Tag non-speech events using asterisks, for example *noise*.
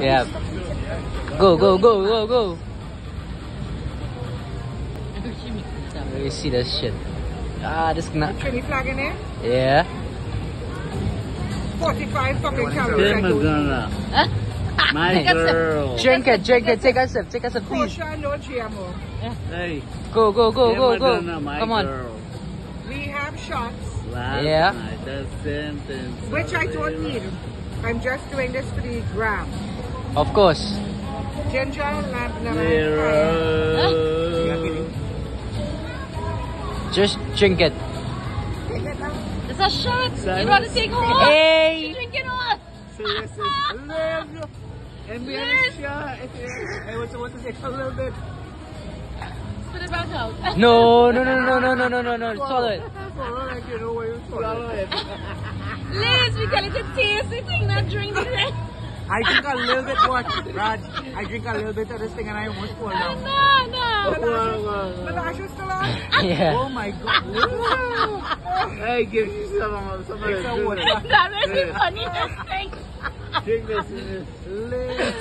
Yeah. Go, go, go, go, go. Let me see this shit. Ah, this not. Trini flag in there? Yeah. 45 fucking calories. I Prima told you. donna. My girl. Drink it, drink it. Take a sip, take a sip, please. Kosher, no GMO. Hey. Go, go, go, go, go. Come on. We have shots, Last Yeah. night, that sentence. which I don't need. I'm just doing this for the gram. Of course. Ginger, lamp, lemon. Zero. Just drink it. It's a shot. Simon. You want to take more? Hey! Drink it all. So listen, live. And we have a shot. Hey, what's what to say? A little bit. Spit it back out. *laughs* No, no, no, no, no, no, no, no, no. Swallow it. Swallow like you know where you swallow it. Liz, we tell it to taste it, thing, not drink it. I drink a little bit what, Raj? I drink a little bit of this thing and I almost fall No, down. no. Oh, the lash is still on? *laughs* Yeah. Oh my god. *laughs* hey, give you uh, some of some of this. water. That makes me funny, this thing. Drink this. Uh, *laughs* Live.